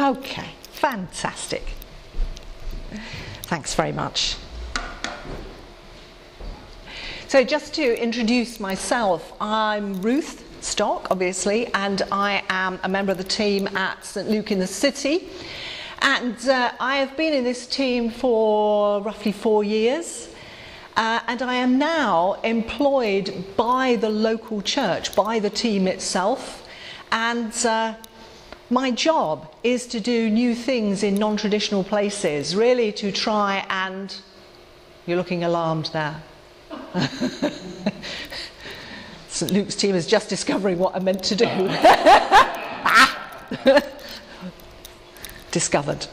Okay, fantastic. Thanks very much. So, just to introduce myself, I'm Ruth Stock, obviously, and I am a member of the team at St Luke in the City. And uh, I have been in this team for roughly four years. Uh, and I am now employed by the local church, by the team itself. And uh, my job is to do new things in non traditional places, really to try and. You're looking alarmed there. St. Luke's team is just discovering what I'm meant to do. Discovered.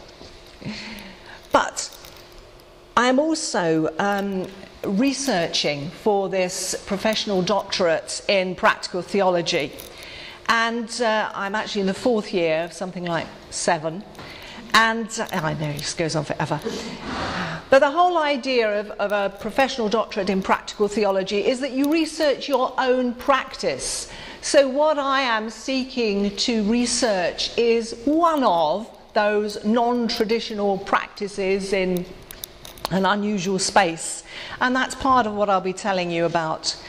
But I am also um, researching for this professional doctorate in practical theology. And uh, I'm actually in the fourth year, of something like seven. And uh, I know this goes on forever. But the whole idea of, of a professional doctorate in practical theology is that you research your own practice. So, what I am seeking to research is one of those non traditional practices in an unusual space. And that's part of what I'll be telling you about.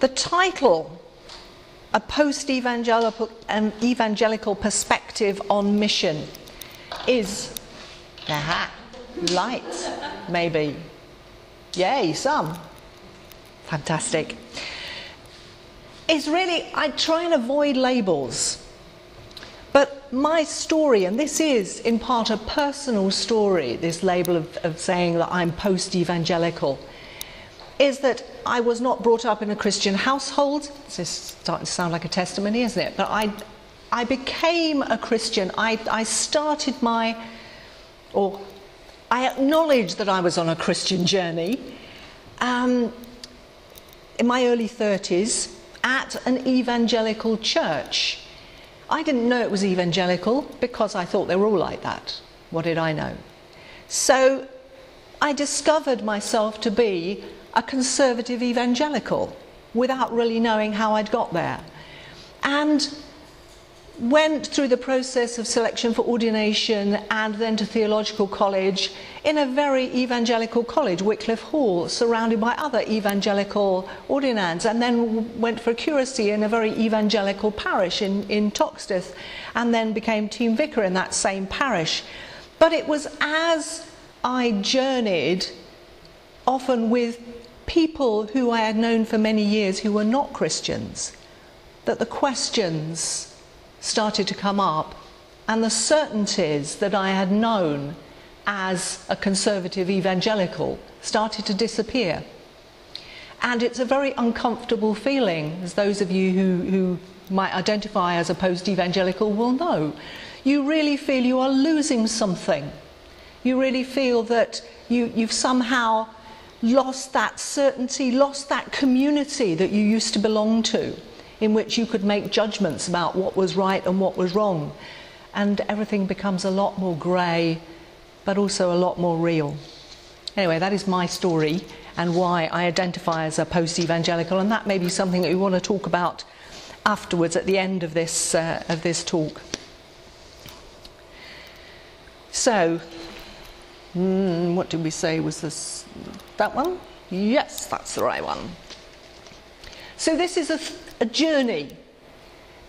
The title, A Post Evangelical, evangelical Perspective on Mission, is aha, light, maybe. Yay, some. Fantastic. It's really, I try and avoid labels. But my story, and this is in part a personal story, this label of, of saying that I'm post evangelical, is that I was not brought up in a Christian household. This is starting to sound like a testimony, isn't it? But I, I became a Christian. I, I started my, or I acknowledged that I was on a Christian journey um, in my early 30s at an evangelical church. I didn't know it was evangelical because I thought they were all like that. What did I know? So I discovered myself to be a conservative evangelical without really knowing how I'd got there. And went through the process of selection for ordination and then to theological college in a very evangelical college, Wycliffe Hall, surrounded by other evangelical ordinands, and then went for a curacy in a very evangelical parish in, in Toxteth, and then became team vicar in that same parish. But it was as I journeyed, often with people who I had known for many years who were not Christians, that the questions started to come up, and the certainties that I had known as a conservative evangelical started to disappear. And it's a very uncomfortable feeling, as those of you who, who might identify as a post evangelical will know. You really feel you are losing something. You really feel that you, you've somehow lost that certainty, lost that community that you used to belong to in which you could make judgments about what was right and what was wrong. And everything becomes a lot more grey, but also a lot more real. Anyway, that is my story and why I identify as a post evangelical, and that may be something that we want to talk about afterwards at the end of this, uh, of this talk. So, mm, what did we say was this? That one? Yes, that's the right one. So, this is a a journey,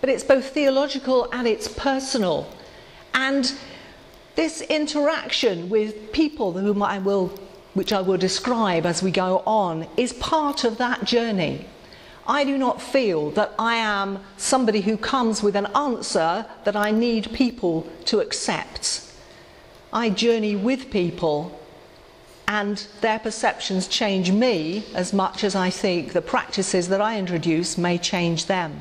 but it's both theological and it's personal. And this interaction with people whom I will, which I will describe as we go on, is part of that journey. I do not feel that I am somebody who comes with an answer that I need people to accept. I journey with people and their perceptions change me as much as I think the practices that I introduce may change them.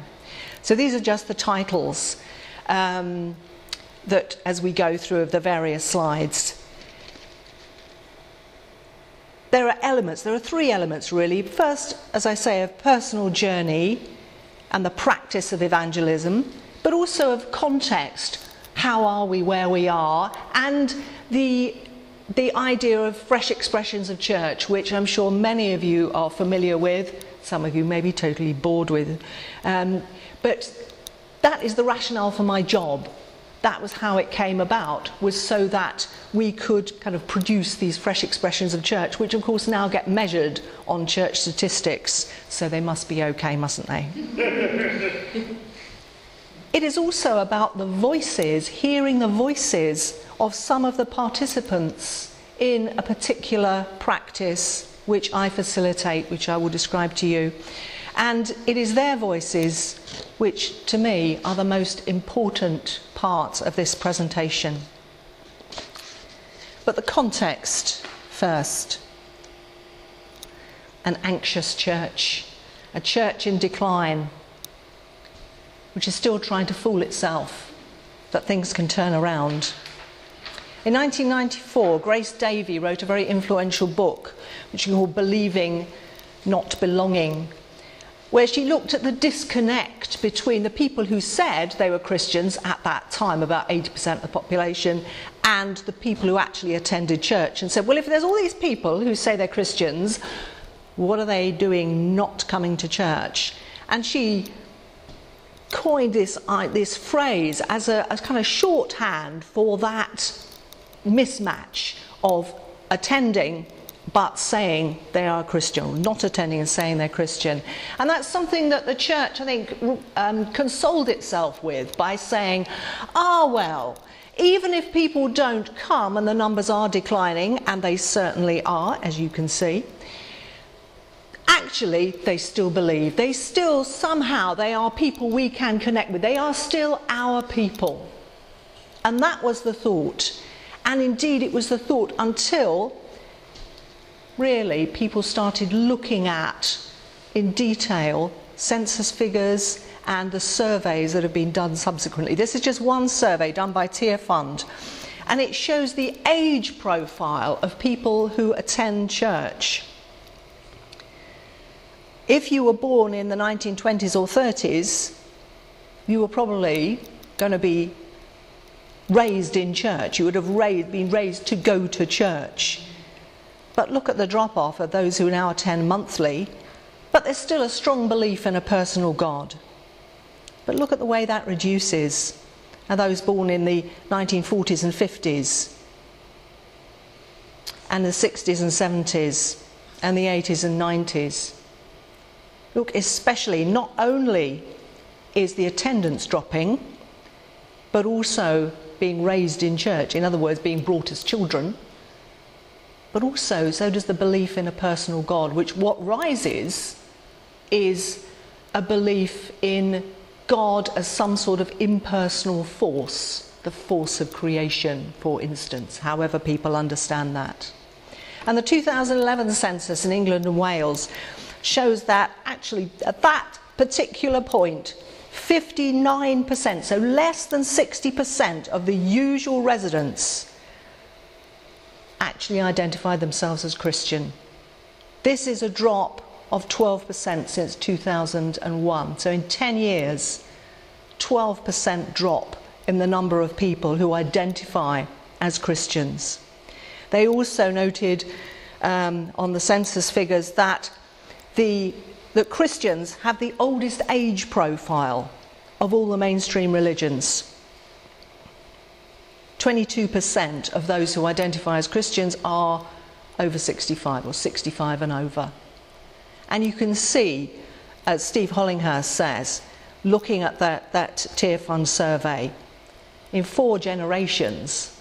So these are just the titles um, that, as we go through the various slides, there are elements, there are three elements really. First, as I say, of personal journey and the practice of evangelism, but also of context. How are we where we are? And the the idea of fresh expressions of church, which I'm sure many of you are familiar with, some of you may be totally bored with. Um, but that is the rationale for my job. that was how it came about, was so that we could kind of produce these fresh expressions of church, which of course now get measured on church statistics, so they must be okay, mustn't they? it is also about the voices, hearing the voices of some of the participants in a particular practice which I facilitate, which I will describe to you. And it is their voices which, to me, are the most important part of this presentation. But the context first. An anxious church, a church in decline, which is still trying to fool itself that things can turn around. In 1994, Grace Davie wrote a very influential book, which she called Believing, Not Belonging, where she looked at the disconnect between the people who said they were Christians at that time, about 80% of the population, and the people who actually attended church, and said, well, if there's all these people who say they're Christians, what are they doing not coming to church? And she coined this, uh, this phrase as a as kind of shorthand for that mismatch of attending but saying they are Christian, not attending and saying they're Christian. And that's something that the church, I think, um, consoled itself with by saying, ah, well, even if people don't come and the numbers are declining, and they certainly are, as you can see, actually they still believe. They still, somehow, they are people we can connect with. They are still our people. And that was the thought. And indeed, it was the thought until really people started looking at in detail census figures and the surveys that have been done subsequently. This is just one survey done by Tier Tearfund, and it shows the age profile of people who attend church. If you were born in the 1920s or 30s, you were probably going to be raised in church. You would have raised, been raised to go to church. But look at the drop off of those who now attend monthly, but there's still a strong belief in a personal God. But look at the way that reduces. And those born in the 1940s and 50s, and the 60s and 70s, and the 80s and 90s. Look, especially, not only is the attendance dropping, but also being raised in church, in other words, being brought as children but also so does the belief in a personal God, which what rises is a belief in God as some sort of impersonal force, the force of creation, for instance, however people understand that. And the 2011 census in England and Wales shows that actually at that particular point, 59%, so less than 60% of the usual residents actually identify themselves as Christian. This is a drop of 12% since 2001. So in 10 years, 12% drop in the number of people who identify as Christians. They also noted um, on the census figures that, the, that Christians have the oldest age profile of all the mainstream religions. 22% of those who identify as Christians are over 65 or 65 and over. And you can see, as Steve Hollinghurst says, looking at that, that Tearfund survey, in four generations,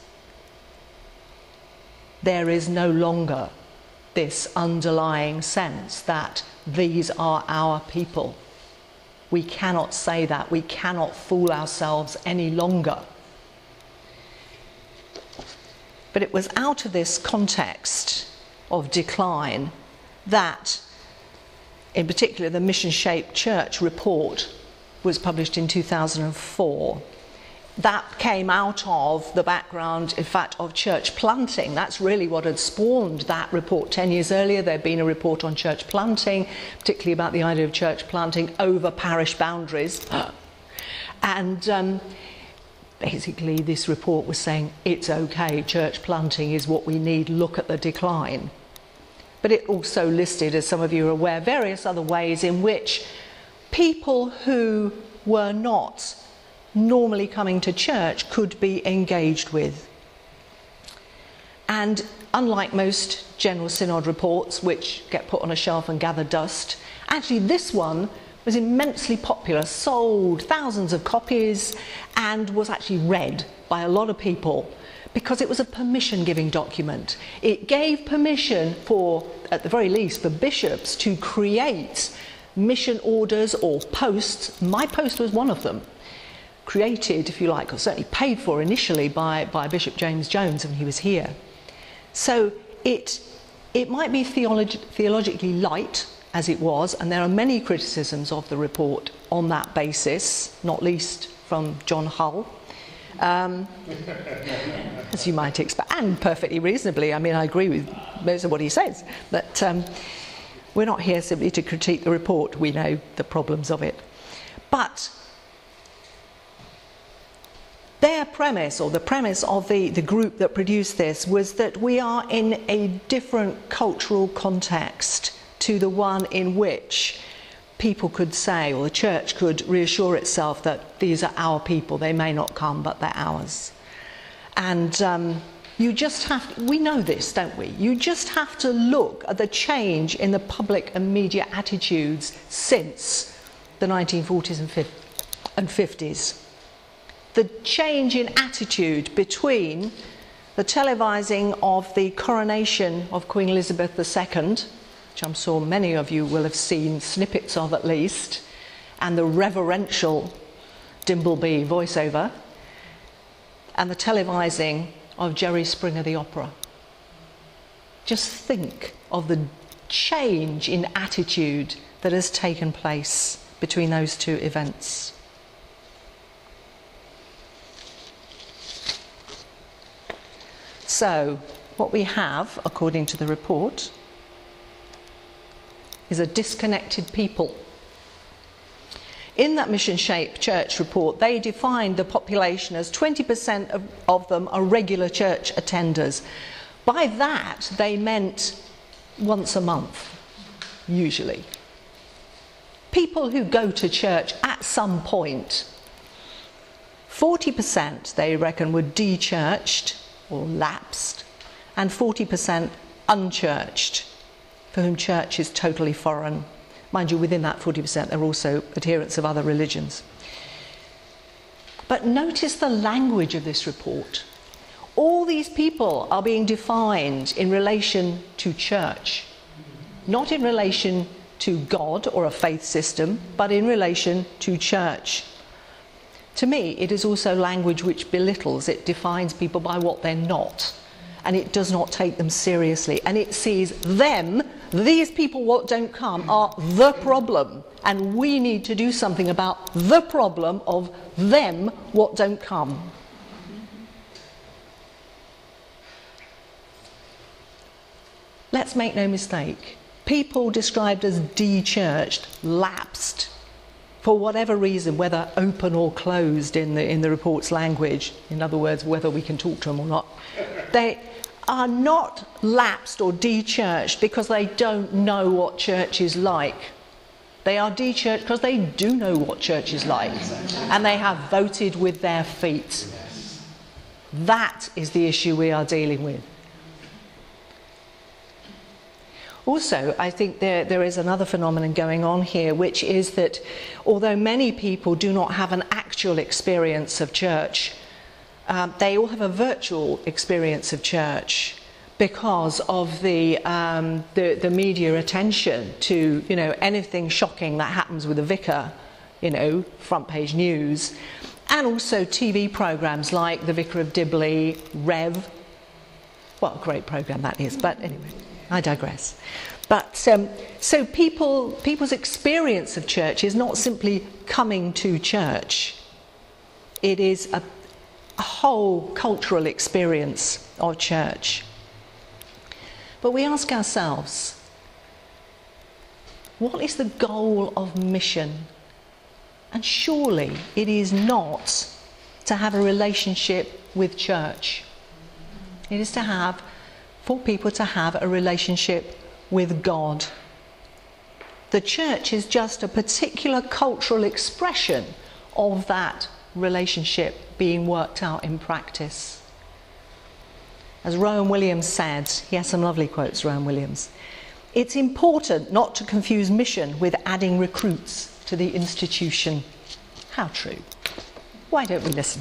there is no longer this underlying sense that these are our people. We cannot say that. We cannot fool ourselves any longer. But it was out of this context of decline that, in particular, the Mission Shaped Church report was published in 2004. That came out of the background, in fact, of church planting. That's really what had spawned that report. Ten years earlier, there had been a report on church planting, particularly about the idea of church planting over parish boundaries. And um, basically this report was saying it's okay, church planting is what we need, look at the decline. But it also listed, as some of you are aware, various other ways in which people who were not normally coming to church could be engaged with. And unlike most General Synod reports, which get put on a shelf and gather dust, actually this one was immensely popular, sold thousands of copies, and was actually read by a lot of people because it was a permission giving document. It gave permission for, at the very least, for bishops to create mission orders or posts. My post was one of them, created, if you like, or certainly paid for initially by, by Bishop James Jones when he was here. So it, it might be theolog- theologically light, as it was, and there are many criticisms of the report on that basis, not least from John Hull. Um, as you might expect, and perfectly reasonably. I mean, I agree with most of what he says, but um, we're not here simply to critique the report. We know the problems of it. But their premise, or the premise of the, the group that produced this, was that we are in a different cultural context to the one in which people could say, or the church could reassure itself that these are our people, they may not come, but they're ours. And um, you just have, we know this, don't we? You just have to look at the change in the public and media attitudes since the 1940s and 50s. The change in attitude between the televising of the coronation of Queen Elizabeth II which I'm sure many of you will have seen snippets of at least, and the reverential Dimbleby voiceover, and the televising of Jerry Springer the opera. Just think of the change in attitude that has taken place between those two events. So, what we have, according to the report, is a disconnected people. In that mission Shape church report, they defined the population as 20% of, of them are regular church attenders. By that, they meant once a month, usually. People who go to church at some point. 40% they reckon were de-churched or lapsed, and 40% unchurched for whom church is totally foreign. Mind you, within that 40%, there are also adherents of other religions. But notice the language of this report. All these people are being defined in relation to church, not in relation to God or a faith system, but in relation to church. To me, it is also language which belittles, it defines people by what they're not, and it does not take them seriously, and it sees them these people what don't come are the problem, and we need to do something about the problem of them what don't come. Let's make no mistake. People described as de-churched, lapsed, for whatever reason, whether open or closed in the, in the report's language, in other words, whether we can talk to them or not, they, are not lapsed or de-churched because they don't know what church is like. They are de-churched because they do know what church is like and they have voted with their feet. That is the issue we are dealing with. Also, I think there, there is another phenomenon going on here, which is that although many people do not have an actual experience of church, um, they all have a virtual experience of church because of the, um, the, the media attention to you know anything shocking that happens with a vicar, you know, front page news, and also TV programs like The Vicar of Dibley, Rev. What a great program that is! But anyway, I digress. But um, so people, people's experience of church is not simply coming to church. It is a a whole cultural experience of church. But we ask ourselves, what is the goal of mission? And surely it is not to have a relationship with church. It is to have, for people to have a relationship with God. The church is just a particular cultural expression of that relationship being worked out in practice. As Rowan Williams said, he has some lovely quotes, Rowan Williams. It's important not to confuse mission with adding recruits to the institution. How true. Why don't we listen?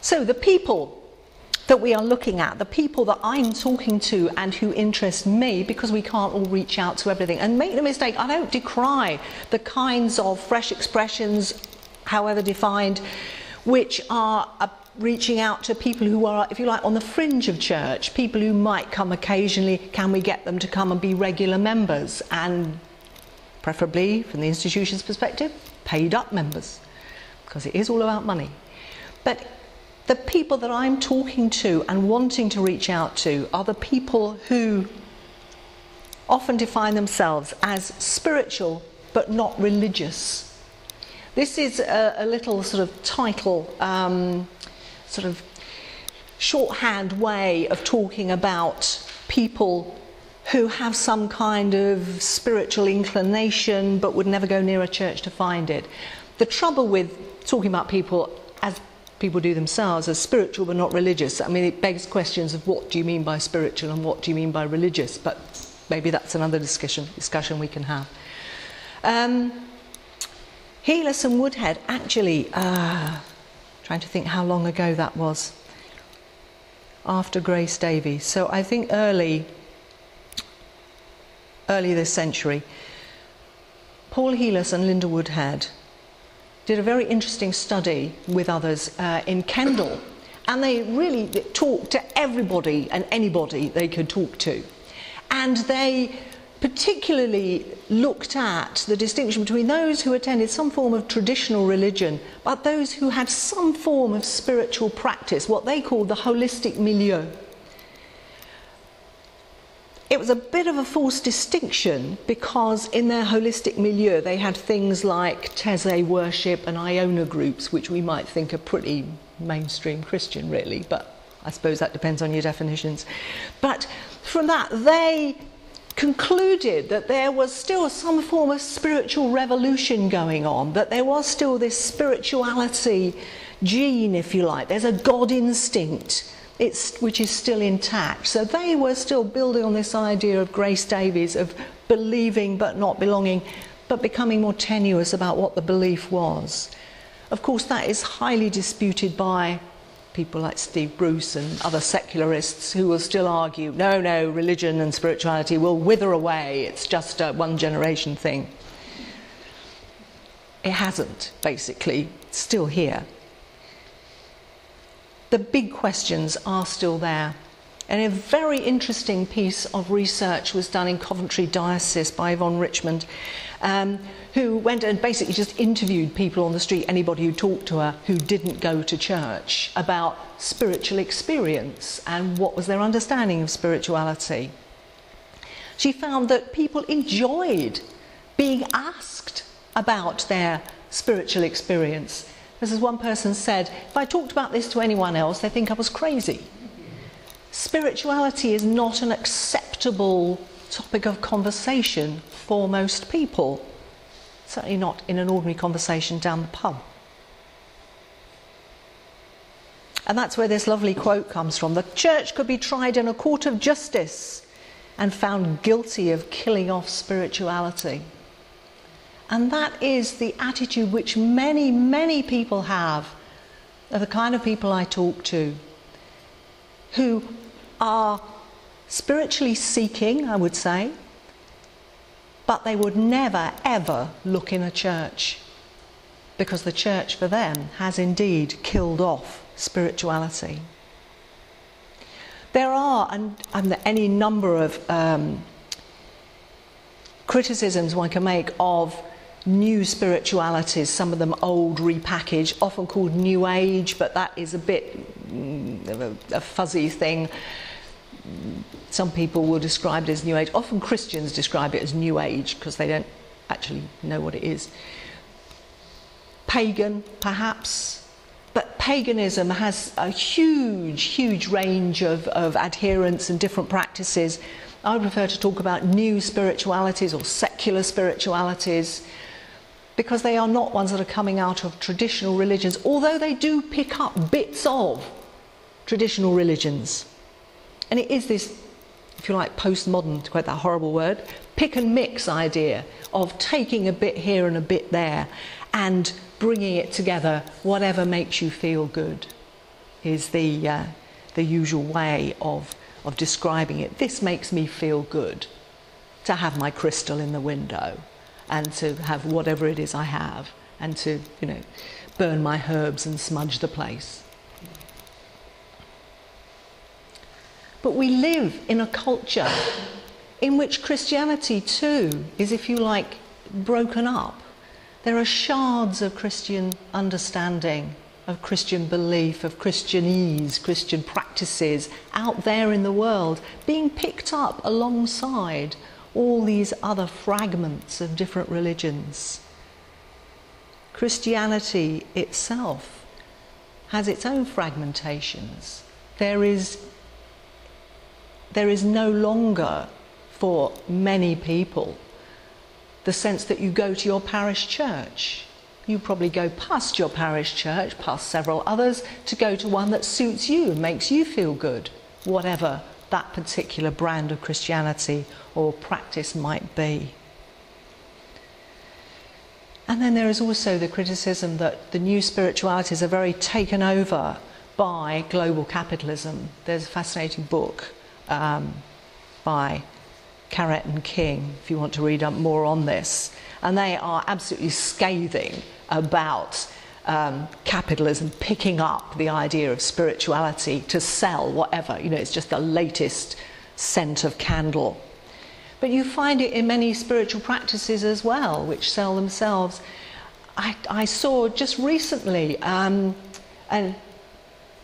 So, the people that we are looking at, the people that I'm talking to and who interest me, because we can't all reach out to everything. And make no mistake, I don't decry the kinds of fresh expressions, however defined, which are uh, reaching out to people who are, if you like, on the fringe of church, people who might come occasionally. Can we get them to come and be regular members? And preferably, from the institution's perspective, paid up members, because it is all about money. But the people that I'm talking to and wanting to reach out to are the people who often define themselves as spiritual but not religious. This is a, a little sort of title, um, sort of shorthand way of talking about people who have some kind of spiritual inclination but would never go near a church to find it. The trouble with talking about people as people do themselves as spiritual but not religious. I mean, it begs questions of what do you mean by spiritual and what do you mean by religious, but maybe that's another discussion, discussion we can have. Um, Heelas and Woodhead, actually, uh, trying to think how long ago that was, after Grace Davies. So I think early, early this century, Paul Heelas and Linda Woodhead did a very interesting study with others uh, in Kendal. And they really talked to everybody and anybody they could talk to. And they particularly looked at the distinction between those who attended some form of traditional religion, but those who had some form of spiritual practice, what they called the holistic milieu it was a bit of a false distinction because in their holistic milieu they had things like Taizé worship and Iona groups, which we might think are pretty mainstream Christian, really, but I suppose that depends on your definitions. But from that, they concluded that there was still some form of spiritual revolution going on, that there was still this spirituality gene, if you like. There's a God instinct it's, which is still intact. So they were still building on this idea of Grace Davies of believing but not belonging, but becoming more tenuous about what the belief was. Of course, that is highly disputed by people like Steve Bruce and other secularists who will still argue no, no, religion and spirituality will wither away, it's just a one generation thing. It hasn't, basically, it's still here the big questions are still there. And a very interesting piece of research was done in Coventry Diocese by Yvonne Richmond, um, who went and basically just interviewed people on the street, anybody who talked to her who didn't go to church, about spiritual experience and what was their understanding of spirituality. She found that people enjoyed being asked about their spiritual experience as one person said, if I talked about this to anyone else, they think I was crazy. Spirituality is not an acceptable topic of conversation for most people, certainly not in an ordinary conversation down the pub. And that's where this lovely quote comes from. The church could be tried in a court of justice and found guilty of killing off spirituality. And that is the attitude which many, many people have of the kind of people I talk to who are spiritually seeking, I would say, but they would never, ever look in a church because the church for them has indeed killed off spirituality. There are and, and any number of um, criticisms one can make of new spiritualities, some of them old, repackaged, often called New Age, but that is a bit mm, of a, a fuzzy thing. Some people will describe it as New Age. Often Christians describe it as New Age because they don't actually know what it is. Pagan, perhaps, but paganism has a huge, huge range of, of adherents and different practices. I prefer to talk about new spiritualities or secular spiritualities because they are not ones that are coming out of traditional religions, although they do pick up bits of traditional religions. And it is this, if you like, postmodern, to quote that horrible word, pick and mix idea of taking a bit here and a bit there and bringing it together, whatever makes you feel good, is the, uh, the usual way of, of describing it. This makes me feel good to have my crystal in the window and to have whatever it is I have and to, you know, burn my herbs and smudge the place. But we live in a culture in which Christianity too is, if you like, broken up. There are shards of Christian understanding, of Christian belief, of Christianese, Christian practices out there in the world being picked up alongside all these other fragments of different religions. Christianity itself has its own fragmentations. There is, there is no longer for many people the sense that you go to your parish church. You probably go past your parish church, past several others, to go to one that suits you makes you feel good, whatever that particular brand of Christianity or practice might be. And then there is also the criticism that the new spiritualities are very taken over by global capitalism. There's a fascinating book um, by Carrette and King, if you want to read up more on this. And they are absolutely scathing about um, capitalism picking up the idea of spirituality to sell whatever. You know, it's just the latest scent of candle. But you find it in many spiritual practices as well, which sell themselves. I, I saw just recently um, an,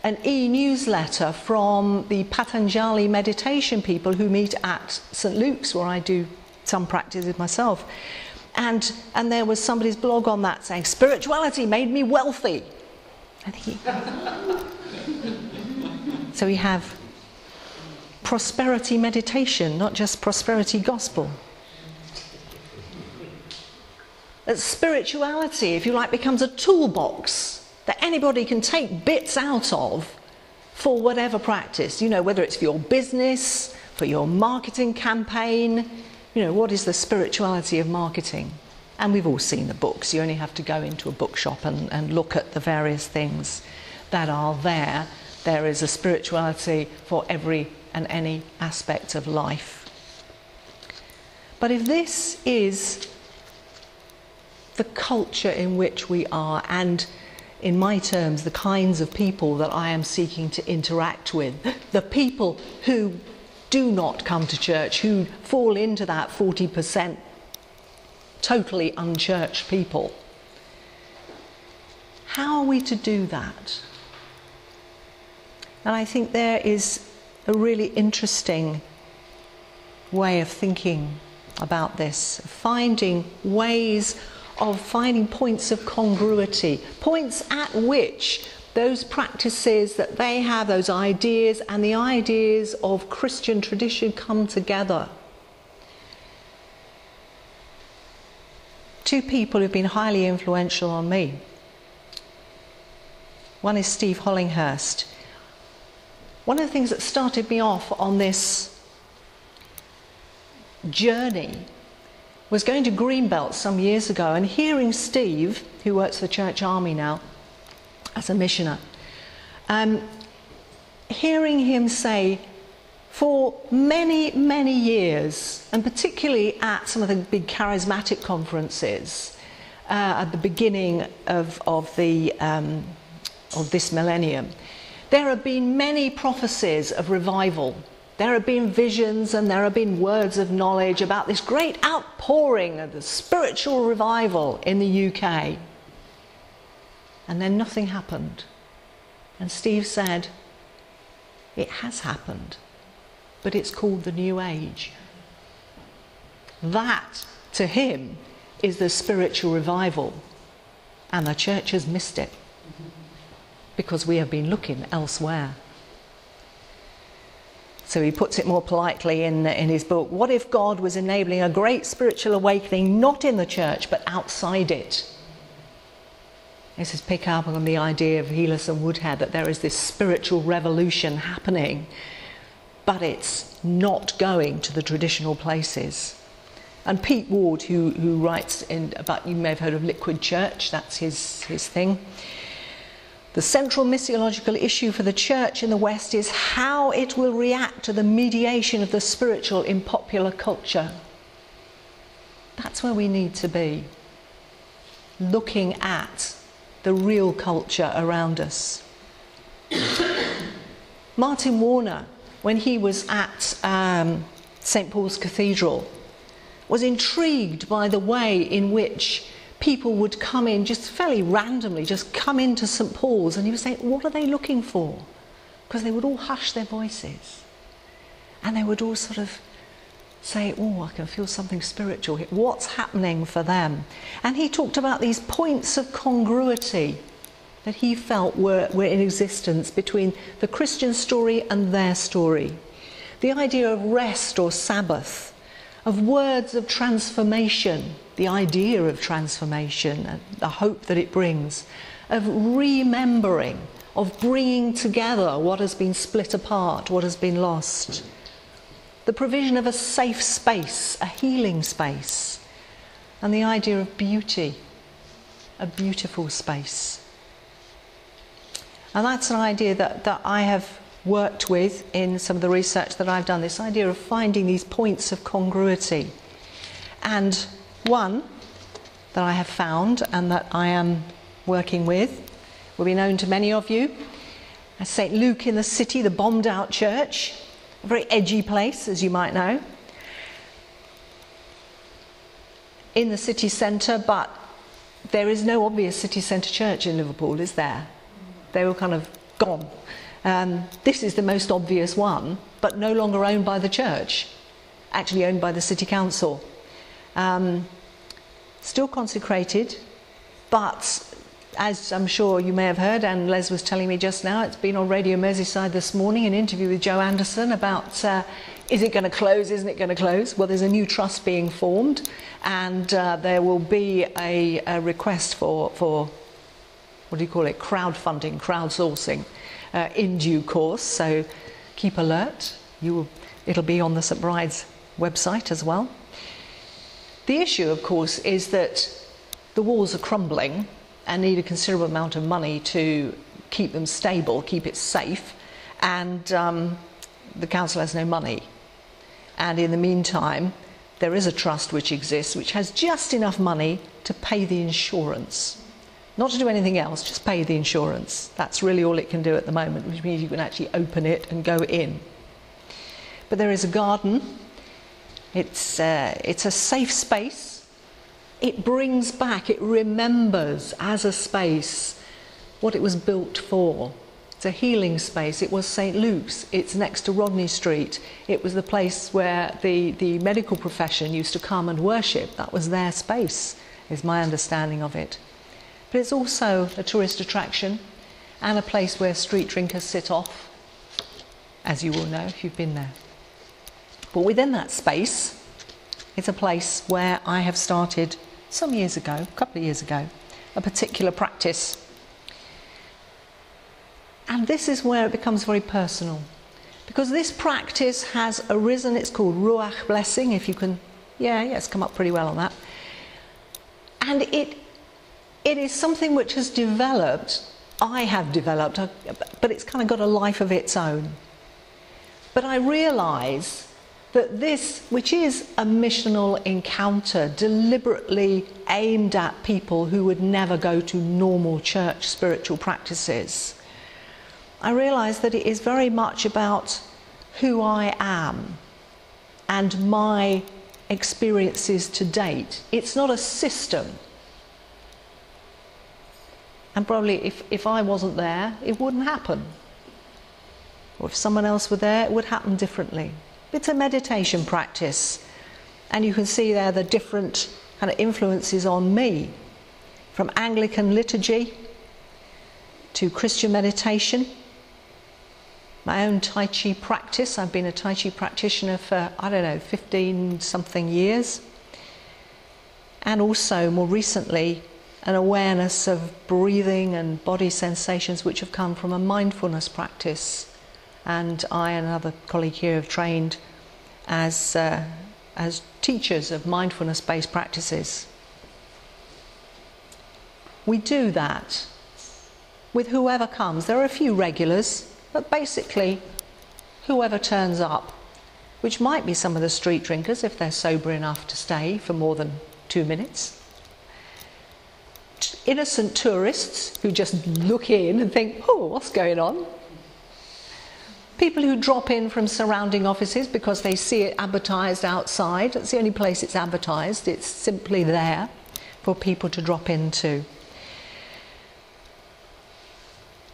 an e newsletter from the Patanjali meditation people who meet at St. Luke's, where I do some practices myself. And, and there was somebody's blog on that saying, Spirituality made me wealthy. He, so we have prosperity meditation, not just prosperity gospel. That spirituality, if you like, becomes a toolbox that anybody can take bits out of for whatever practice. You know, whether it's for your business, for your marketing campaign, you know, what is the spirituality of marketing? And we've all seen the books. You only have to go into a bookshop and, and look at the various things that are there. There is a spirituality for every and any aspect of life. But if this is the culture in which we are, and in my terms, the kinds of people that I am seeking to interact with, the people who do not come to church, who fall into that 40% totally unchurched people. How are we to do that? And I think there is a really interesting way of thinking about this, finding ways of finding points of congruity, points at which those practices that they have, those ideas, and the ideas of Christian tradition come together. Two people who've been highly influential on me. One is Steve Hollinghurst. One of the things that started me off on this journey was going to Greenbelt some years ago and hearing Steve, who works for the Church Army now, as a missioner. Um, hearing him say, for many, many years, and particularly at some of the big charismatic conferences uh, at the beginning of, of, the, um, of this millennium, there have been many prophecies of revival. There have been visions and there have been words of knowledge about this great outpouring of the spiritual revival in the UK. And then nothing happened. And Steve said, It has happened, but it's called the New Age. That, to him, is the spiritual revival. And the church has missed it because we have been looking elsewhere. So he puts it more politely in, in his book. What if God was enabling a great spiritual awakening not in the church but outside it? This is pick up on the idea of Heelas and Woodhead that there is this spiritual revolution happening, but it's not going to the traditional places. And Pete Ward, who, who writes in, about, you may have heard of Liquid Church, that's his, his thing. The central missiological issue for the church in the West is how it will react to the mediation of the spiritual in popular culture. That's where we need to be, looking at the real culture around us. Martin Warner, when he was at um, St. Paul's Cathedral, was intrigued by the way in which people would come in just fairly randomly, just come into St. Paul's, and he would say, What are they looking for? Because they would all hush their voices. And they would all sort of say, Oh, I can feel something spiritual here. What's happening for them? And he talked about these points of congruity that he felt were, were in existence between the Christian story and their story. The idea of rest or Sabbath, of words of transformation the idea of transformation and the hope that it brings, of remembering, of bringing together what has been split apart, what has been lost. The provision of a safe space, a healing space, and the idea of beauty, a beautiful space. And that's an idea that, that I have worked with in some of the research that I've done this idea of finding these points of congruity and one that I have found and that I am working with will be known to many of you as St. Luke in the City, the bombed out church, very edgy place, as you might know, in the city centre, but there is no obvious city centre church in Liverpool, is there? They were kind of gone. Um, this is the most obvious one, but no longer owned by the church, actually owned by the city council. Um, still consecrated, but as I'm sure you may have heard, and Les was telling me just now, it's been on Radio Merseyside this morning, an interview with Joe Anderson about uh, is it going to close, isn't it going to close? Well, there's a new trust being formed, and uh, there will be a, a, request for, for, what do you call it, crowdfunding, crowdsourcing uh, in due course. So keep alert. Will, it'll be on the St. Bride's website as well. The issue, of course, is that the walls are crumbling and need a considerable amount of money to keep them stable, keep it safe, and um, the council has no money. And in the meantime, there is a trust which exists which has just enough money to pay the insurance. Not to do anything else, just pay the insurance. That's really all it can do at the moment, which means you can actually open it and go in. But there is a garden it's, uh, it's a safe space. It brings back, it remembers as a space what it was built for. It's a healing space. It was St. Luke's. It's next to Rodney Street. It was the place where the, the medical profession used to come and worship. That was their space, is my understanding of it. But it's also a tourist attraction and a place where street drinkers sit off, as you will know if you've been there. But within that space is a place where I have started some years ago, a couple of years ago, a particular practice. And this is where it becomes very personal. Because this practice has arisen, it's called Ruach blessing, if you can, yeah, yeah, it's come up pretty well on that. And it, it is something which has developed, I have developed, but it's kind of got a life of its own. But I realise that this, which is a missional encounter deliberately aimed at people who would never go to normal church spiritual practices, I realise that it is very much about who I am and my experiences to date. It's not a system. And probably if, if I wasn't there, it wouldn't happen. Or if someone else were there, it would happen differently. It's a meditation practice. And you can see there the different kind of influences on me from Anglican liturgy to Christian meditation my own Tai Chi practice. I've been a Tai Chi practitioner for, I don't know, 15 something years. And also, more recently, an awareness of breathing and body sensations which have come from a mindfulness practice. And I and another colleague here have trained as, uh, as teachers of mindfulness based practices. We do that with whoever comes. There are a few regulars, but basically, whoever turns up, which might be some of the street drinkers if they're sober enough to stay for more than two minutes. Innocent tourists who just look in and think, oh, what's going on? People who drop in from surrounding offices because they see it advertised outside. That's the only place it's advertised, it's simply there for people to drop into.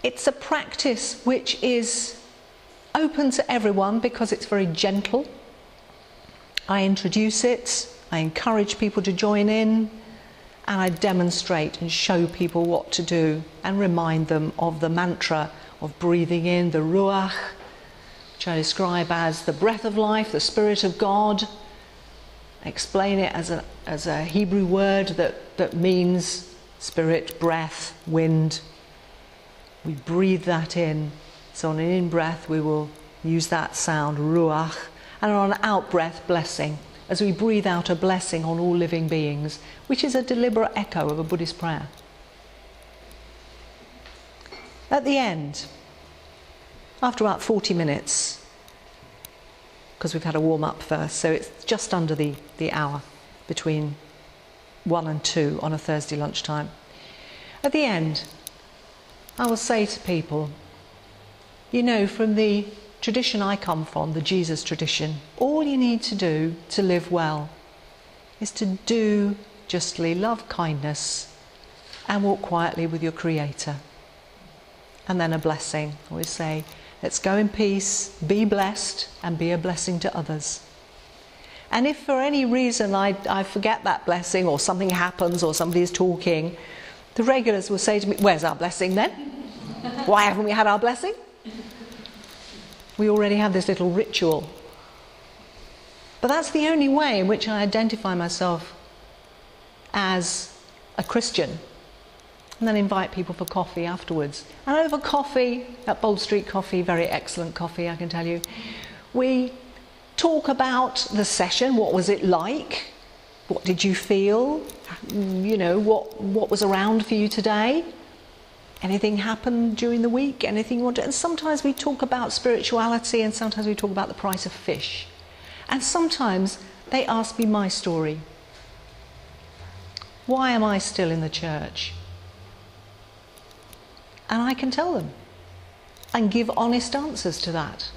It's a practice which is open to everyone because it's very gentle. I introduce it, I encourage people to join in, and I demonstrate and show people what to do and remind them of the mantra of breathing in the Ruach, which I describe as the breath of life, the Spirit of God. I explain it as a, as a Hebrew word that, that means spirit, breath, wind, we breathe that in. So on an in breath, we will use that sound, ruach, and on an out breath, blessing, as we breathe out a blessing on all living beings, which is a deliberate echo of a Buddhist prayer. At the end, after about 40 minutes, because we've had a warm up first, so it's just under the, the hour between 1 and 2 on a Thursday lunchtime. At the end, I will say to people, you know, from the tradition I come from, the Jesus tradition, all you need to do to live well is to do justly, love kindness, and walk quietly with your Creator. And then a blessing. I always say, let's go in peace, be blessed, and be a blessing to others. And if for any reason I, I forget that blessing, or something happens, or somebody's talking, the regulars will say to me, Where's our blessing then? Why haven't we had our blessing? We already have this little ritual. But that's the only way in which I identify myself as a Christian. And then invite people for coffee afterwards. And over coffee, at Bold Street Coffee, very excellent coffee, I can tell you, we talk about the session. What was it like? What did you feel? You know, what, what was around for you today? Anything happened during the week? Anything you want to? And sometimes we talk about spirituality and sometimes we talk about the price of fish. And sometimes they ask me my story. Why am I still in the church? And I can tell them and give honest answers to that.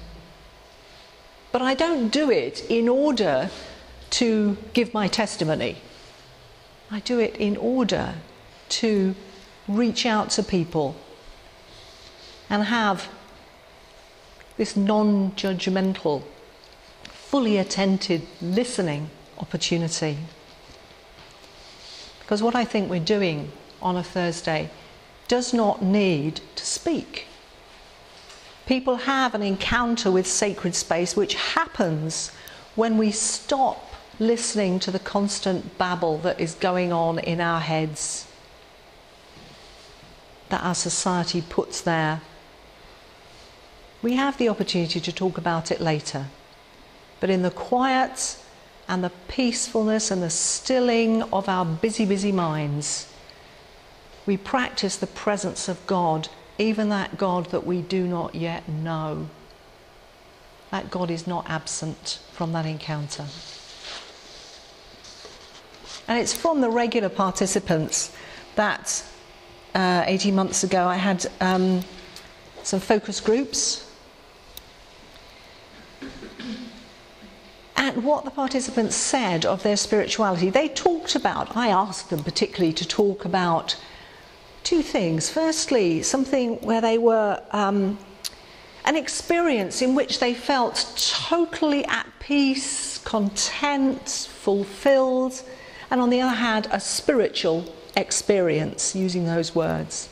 But I don't do it in order to give my testimony. I do it in order to reach out to people and have this non judgmental, fully attentive listening opportunity. Because what I think we're doing on a Thursday does not need to speak. People have an encounter with sacred space which happens when we stop listening to the constant babble that is going on in our heads, that our society puts there. We have the opportunity to talk about it later, but in the quiet and the peacefulness and the stilling of our busy, busy minds, we practice the presence of God, even that God that we do not yet know. That God is not absent from that encounter. And it's from the regular participants that uh, 18 months ago I had um, some focus groups. And what the participants said of their spirituality, they talked about, I asked them particularly to talk about two things. Firstly, something where they were, um, an experience in which they felt totally at peace, content, fulfilled and on the other hand, a spiritual experience, using those words.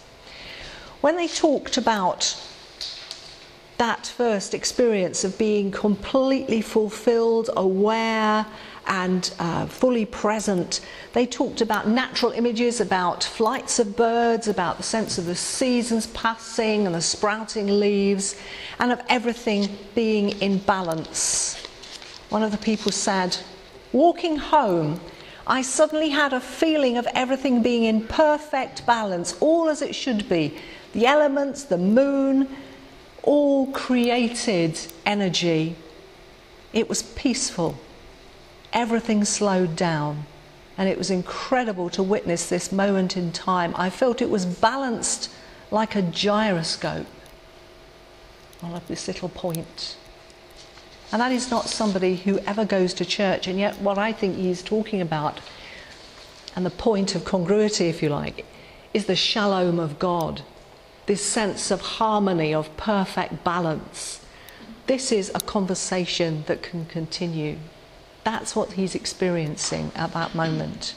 When they talked about that first experience of being completely fulfilled, aware, and uh, fully present. They talked about natural images, about flights of birds, about the sense of the seasons passing and the sprouting leaves, and of everything being in balance. One of the people said, Walking home, I suddenly had a feeling of everything being in perfect balance, all as it should be. The elements, the moon, all created energy. It was peaceful everything slowed down. And it was incredible to witness this moment in time. I felt it was balanced like a gyroscope. I love this little point. And that is not somebody who ever goes to church, and yet what I think he's talking about, and the point of congruity, if you like, is the shalom of God, this sense of harmony, of perfect balance. This is a conversation that can continue. That's what he's experiencing at that moment.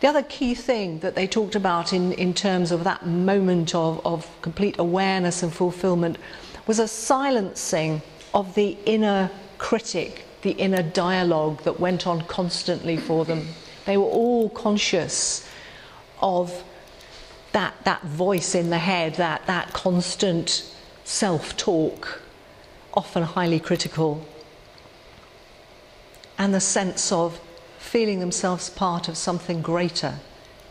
The other key thing that they talked about in, in terms of that moment of, of complete awareness and fulfillment was a silencing of the inner critic, the inner dialogue that went on constantly for them. They were all conscious of that, that voice in the head, that, that constant self talk, often highly critical and the sense of feeling themselves part of something greater.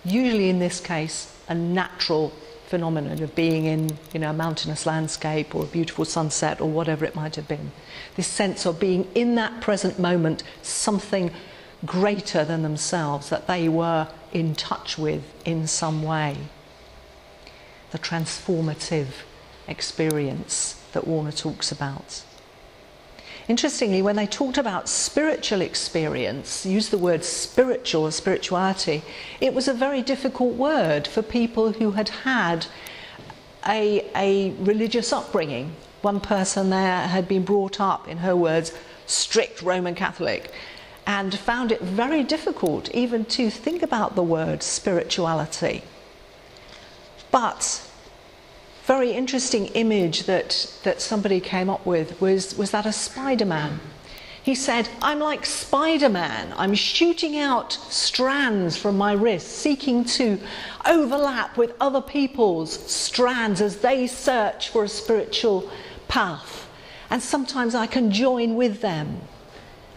Usually, in this case, a natural phenomenon of being in you know, a mountainous landscape or a beautiful sunset or whatever it might have been. This sense of being in that present moment something greater than themselves that they were in touch with in some way. The transformative experience that Warner talks about. Interestingly, when they talked about spiritual experience, used the word spiritual or spirituality, it was a very difficult word for people who had had a, a religious upbringing. One person there had been brought up, in her words, strict Roman Catholic, and found it very difficult even to think about the word spirituality. But very interesting image that, that somebody came up with was, was that of Spider Man. He said, I'm like Spider Man. I'm shooting out strands from my wrist, seeking to overlap with other people's strands as they search for a spiritual path. And sometimes I can join with them,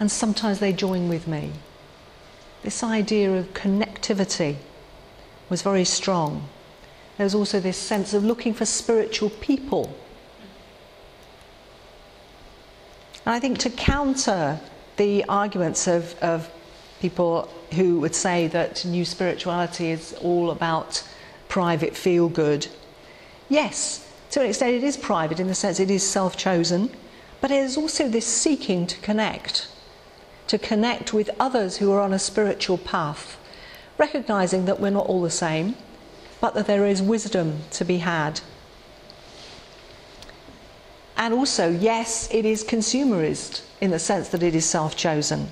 and sometimes they join with me. This idea of connectivity was very strong there's also this sense of looking for spiritual people. And I think to counter the arguments of, of people who would say that new spirituality is all about private feel good, yes, to an extent it is private in the sense it is self chosen, but is also this seeking to connect, to connect with others who are on a spiritual path, recognizing that we're not all the same but that there is wisdom to be had. And also, yes, it is consumerist in the sense that it is self chosen.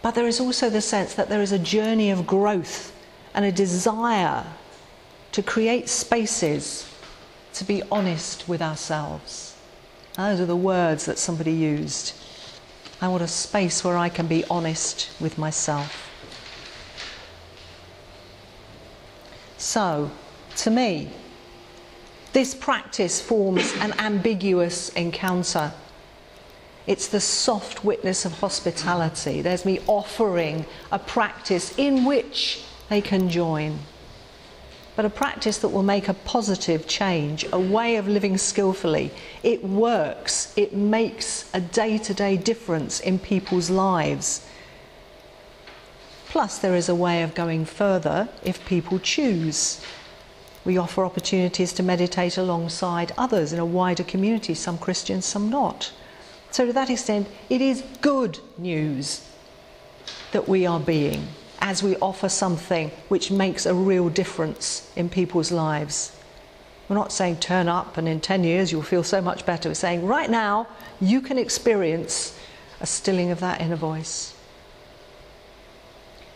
But there is also the sense that there is a journey of growth and a desire to create spaces to be honest with ourselves. Those are the words that somebody used. I want a space where I can be honest with myself. So, to me, this practice forms an ambiguous encounter. It's the soft witness of hospitality. There's me offering a practice in which they can join. But a practice that will make a positive change, a way of living skillfully. It works, it makes a day to day difference in people's lives. Plus, there is a way of going further if people choose. We offer opportunities to meditate alongside others in a wider community, some Christians, some not. So, to that extent, it is good news that we are being as we offer something which makes a real difference in people's lives. We're not saying turn up and in 10 years you'll feel so much better. We're saying right now you can experience a stilling of that inner voice.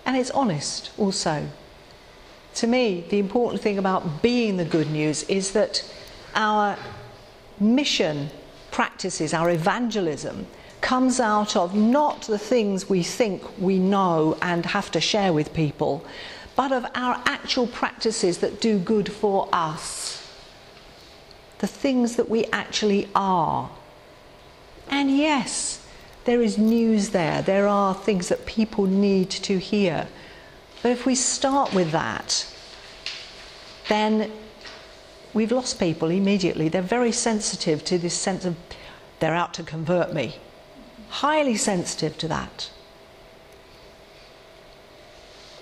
And it's honest also. To me, the important thing about being the good news is that our mission practices, our evangelism, comes out of not the things we think we know and have to share with people, but of our actual practices that do good for us. The things that we actually are. And yes, there is news there. There are things that people need to hear. But if we start with that, then we've lost people immediately. They're very sensitive to this sense of they're out to convert me. Highly sensitive to that.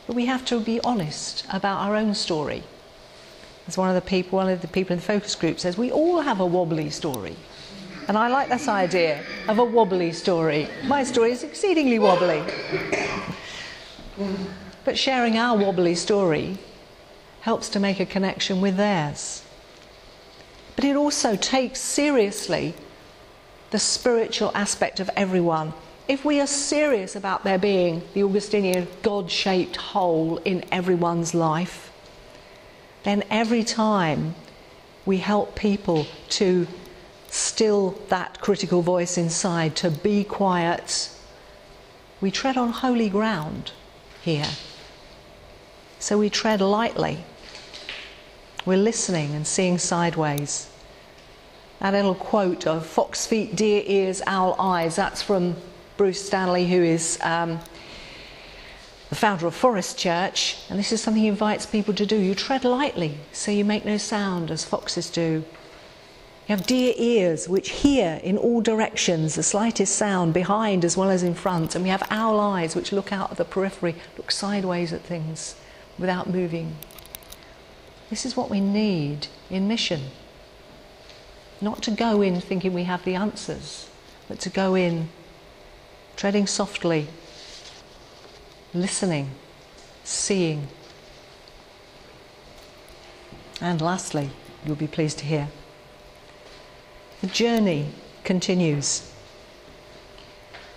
But we have to be honest about our own story. As one of the people, one of the people in the focus group says, we all have a wobbly story. And I like this idea of a wobbly story. My story is exceedingly wobbly. But sharing our wobbly story helps to make a connection with theirs. But it also takes seriously the spiritual aspect of everyone. If we are serious about there being the Augustinian God shaped hole in everyone's life, then every time we help people to still that critical voice inside, to be quiet, we tread on holy ground here. So we tread lightly. We're listening and seeing sideways. That little quote of fox feet, deer ears, owl eyes, that's from Bruce Stanley, who is um, the founder of Forest Church. And this is something he invites people to do. You tread lightly so you make no sound, as foxes do. You have deer ears, which hear in all directions the slightest sound behind as well as in front. And we have owl eyes, which look out of the periphery, look sideways at things without moving. This is what we need in mission. Not to go in thinking we have the answers, but to go in treading softly, listening, seeing. And lastly, you'll be pleased to hear, the journey continues.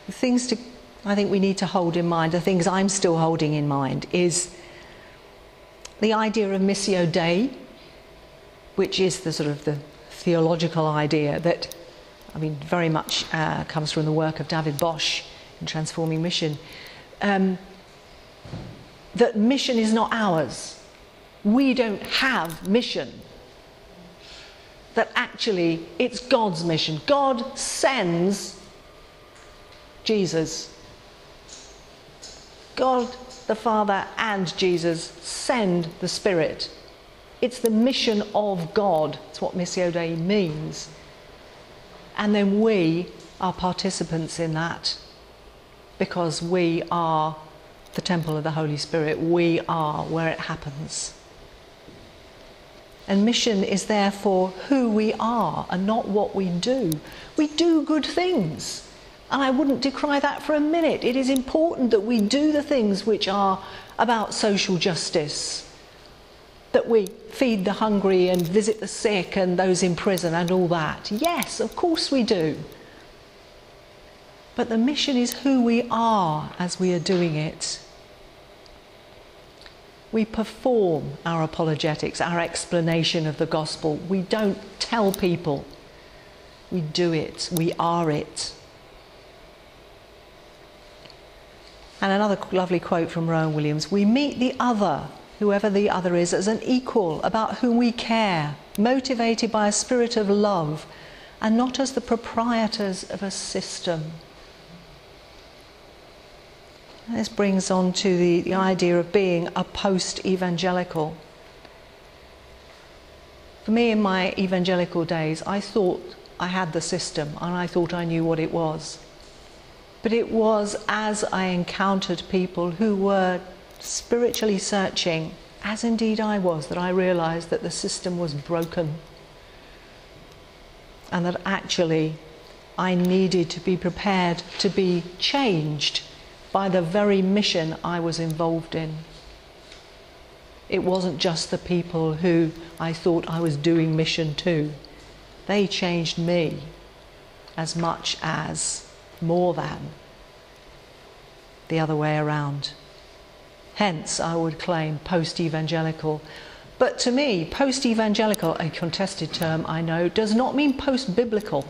The things to, I think we need to hold in mind, the things I'm still holding in mind, is the idea of missio dei, which is the sort of the theological idea that, I mean, very much uh, comes from the work of David Bosch in Transforming Mission, um, that mission is not ours. We don't have mission. That actually it's God's mission. God sends Jesus. God the Father and Jesus send the Spirit. It's the mission of God. It's what Missio Dei means. And then we are participants in that because we are the temple of the Holy Spirit. We are where it happens. And mission is therefore who we are and not what we do. We do good things. And I wouldn't decry that for a minute. It is important that we do the things which are about social justice, that we feed the hungry and visit the sick and those in prison and all that. Yes, of course we do. But the mission is who we are as we are doing it. We perform our apologetics, our explanation of the gospel. We don't tell people. We do it. We are it. And another lovely quote from Rowan Williams We meet the other, whoever the other is, as an equal about whom we care, motivated by a spirit of love, and not as the proprietors of a system. This brings on to the, the idea of being a post evangelical. For me, in my evangelical days, I thought I had the system and I thought I knew what it was. But it was as I encountered people who were spiritually searching, as indeed I was, that I realized that the system was broken and that actually I needed to be prepared to be changed by the very mission I was involved in. It wasn't just the people who I thought I was doing mission to. They changed me as much as more than the other way around. Hence, I would claim post evangelical. But to me, post evangelical, a contested term I know, does not mean post biblical.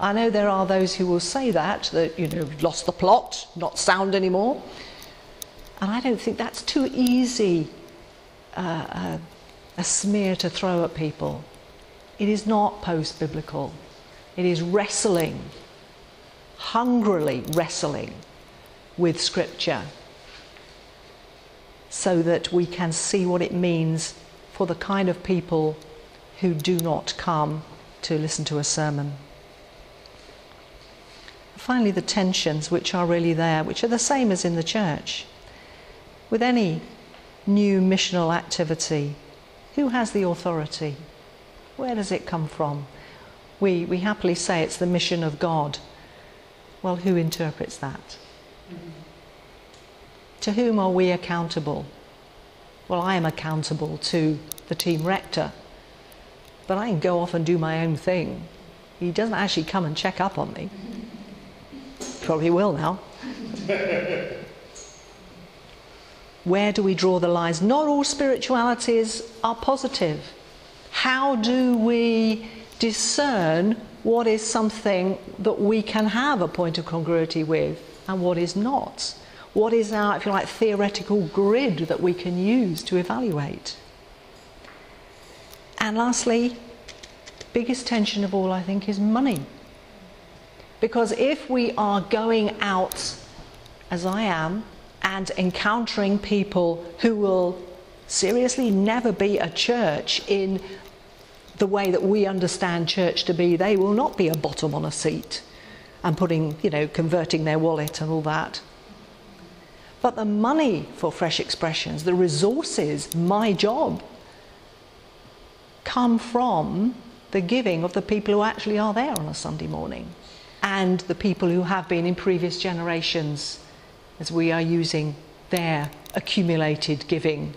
I know there are those who will say that, that, you know, lost the plot, not sound anymore. And I don't think that's too easy uh, uh, a smear to throw at people. It is not post biblical, it is wrestling, hungrily wrestling with Scripture so that we can see what it means for the kind of people who do not come to listen to a sermon. Finally, the tensions which are really there, which are the same as in the church. With any new missional activity, who has the authority? Where does it come from? We, we happily say it's the mission of God. Well, who interprets that? Mm-hmm. To whom are we accountable? Well, I am accountable to the team rector, but I can go off and do my own thing. He doesn't actually come and check up on me. Probably will now. Where do we draw the lines? Not all spiritualities are positive. How do we discern what is something that we can have a point of congruity with and what is not? What is our, if you like, theoretical grid that we can use to evaluate? And lastly, biggest tension of all, I think, is money. Because if we are going out, as I am, and encountering people who will seriously never be a church in the way that we understand church to be, they will not be a bottom on a seat and putting, you know, converting their wallet and all that. But the money for fresh expressions, the resources, my job, come from the giving of the people who actually are there on a Sunday morning and the people who have been in previous generations as we are using their accumulated giving.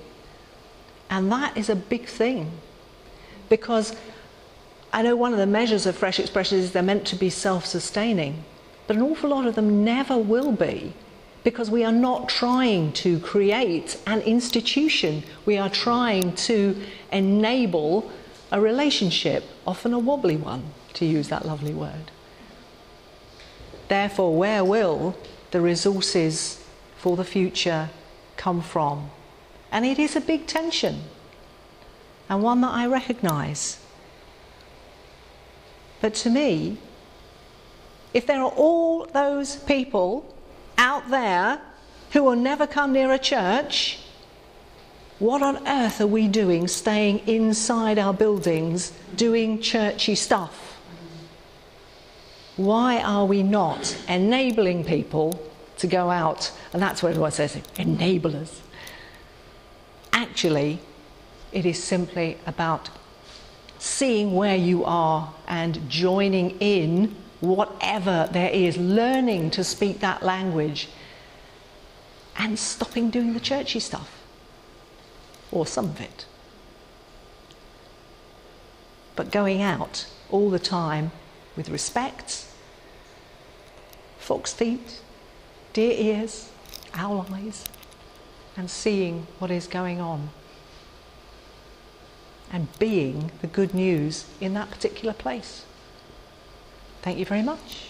And that is a big thing because I know one of the measures of fresh expressions is they're meant to be self sustaining, but an awful lot of them never will be because we are not trying to create an institution. We are trying to enable a relationship, often a wobbly one, to use that lovely word. Therefore, where will the resources for the future come from? And it is a big tension, and one that I recognise. But to me, if there are all those people out there who will never come near a church, what on earth are we doing staying inside our buildings doing churchy stuff? Why are we not enabling people to go out? And that's what everyone says enablers. Actually, it is simply about seeing where you are and joining in whatever there is, learning to speak that language and stopping doing the churchy stuff, or some of it. But going out all the time with respect, fox feet, deer ears, owl eyes, and seeing what is going on and being the good news in that particular place. Thank you very much.